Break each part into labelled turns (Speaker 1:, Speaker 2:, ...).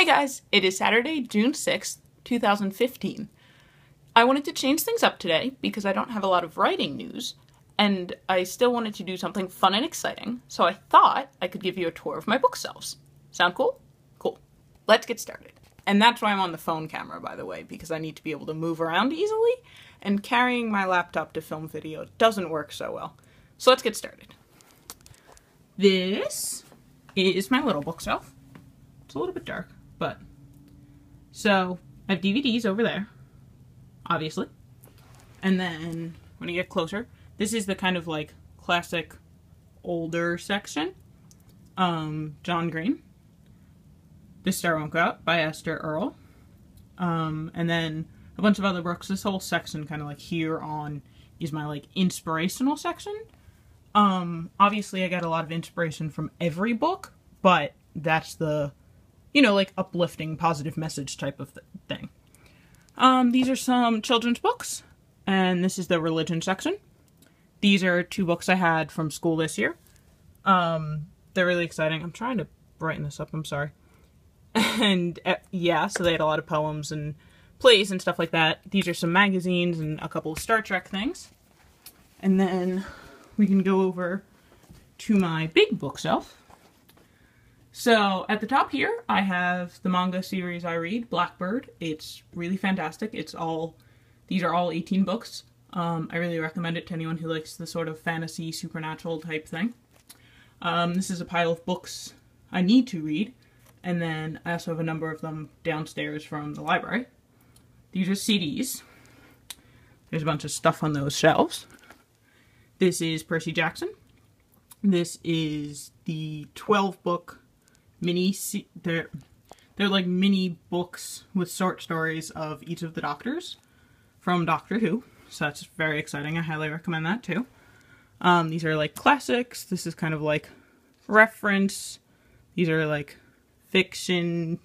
Speaker 1: Hey guys, it is Saturday, June 6th, 2015. I wanted to change things up today because I don't have a lot of writing news, and I still wanted to do something fun and exciting, so I thought I could give you a tour of my bookshelves. Sound cool? Cool. Let's get started. And that's why I'm on the phone camera, by the way, because I need to be able to move around easily, and carrying my laptop to film video doesn't work so well. So let's get started. This is my little bookshelf. It's a little bit dark, but so I have DVDs over there, obviously. And then when you get closer, this is the kind of like classic older section. Um, John Green. This Star Won't Go Out by Esther Earl. Um, and then a bunch of other books. This whole section kind of like here on is my like inspirational section. Um, obviously I got a lot of inspiration from every book, but that's the you know, like uplifting, positive message type of th- thing. Um, these are some children's books, and this is the religion section. These are two books I had from school this year. Um, they're really exciting. I'm trying to brighten this up, I'm sorry. And uh, yeah, so they had a lot of poems and plays and stuff like that. These are some magazines and a couple of Star Trek things. And then we can go over to my big bookshelf. So at the top here, I have the manga series I read, Blackbird. It's really fantastic. It's all, these are all 18 books. Um, I really recommend it to anyone who likes the sort of fantasy, supernatural type thing. Um, this is a pile of books I need to read, and then I also have a number of them downstairs from the library. These are CDs. There's a bunch of stuff on those shelves. This is Percy Jackson. This is the 12 book mini they're they're like mini books with short stories of each of the doctors from Doctor Who. So that's very exciting. I highly recommend that too. Um, these are like classics. This is kind of like reference. These are like fiction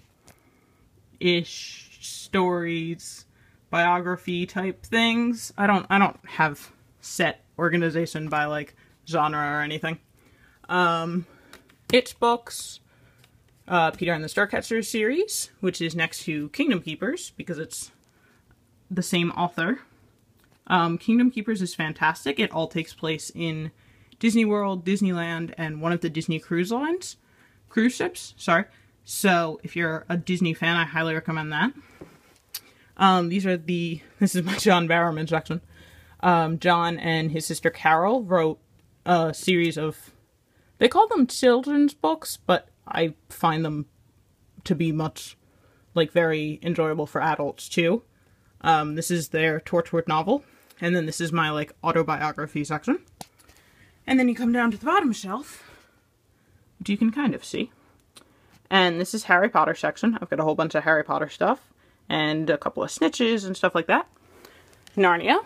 Speaker 1: ish stories, biography type things. I don't I don't have set organization by like genre or anything. Um, it's books uh, Peter and the Starcatcher series, which is next to Kingdom Keepers because it's the same author. Um, Kingdom Keepers is fantastic. It all takes place in Disney World, Disneyland, and one of the Disney cruise lines, cruise ships. Sorry. So if you're a Disney fan, I highly recommend that. Um, these are the. This is my John Barrowman section. Um, John and his sister Carole wrote a series of. They call them children's books, but I find them to be much like very enjoyable for adults too. Um, this is their Torchwood novel, and then this is my like autobiography section. And then you come down to the bottom shelf, which you can kind of see. And this is Harry Potter section. I've got a whole bunch of Harry Potter stuff and a couple of snitches and stuff like that. Narnia,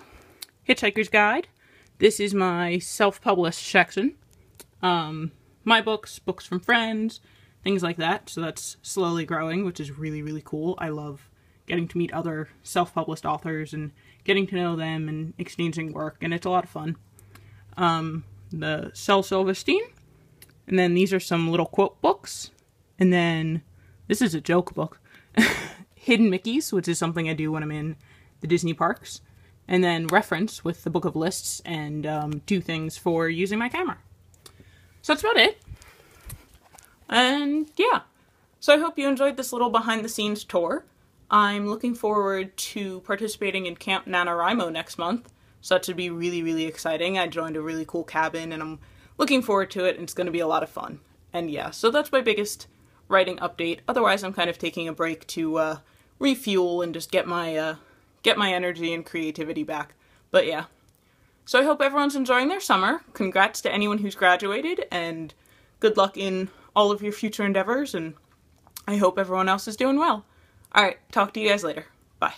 Speaker 1: Hitchhiker's Guide. This is my self-published section. Um, my books, books from friends, things like that. So that's slowly growing, which is really, really cool. I love getting to meet other self published authors and getting to know them and exchanging work, and it's a lot of fun. Um, the Shel Silverstein, and then these are some little quote books, and then this is a joke book, Hidden Mickeys, which is something I do when I'm in the Disney parks, and then Reference with the Book of Lists and um, do things for using my camera. So that's about it. And yeah. So I hope you enjoyed this little behind the scenes tour. I'm looking forward to participating in Camp NaNoWriMo next month. So that should be really, really exciting. I joined a really cool cabin and I'm looking forward to it and it's going to be a lot of fun. And yeah, so that's my biggest writing update. Otherwise, I'm kind of taking a break to uh, refuel and just get my uh, get my energy and creativity back. But yeah, so I hope everyone's enjoying their summer. Congrats to anyone who's graduated, and good luck in all of your future endeavors, and I hope everyone else is doing well. Alright, talk to you guys later. Bye.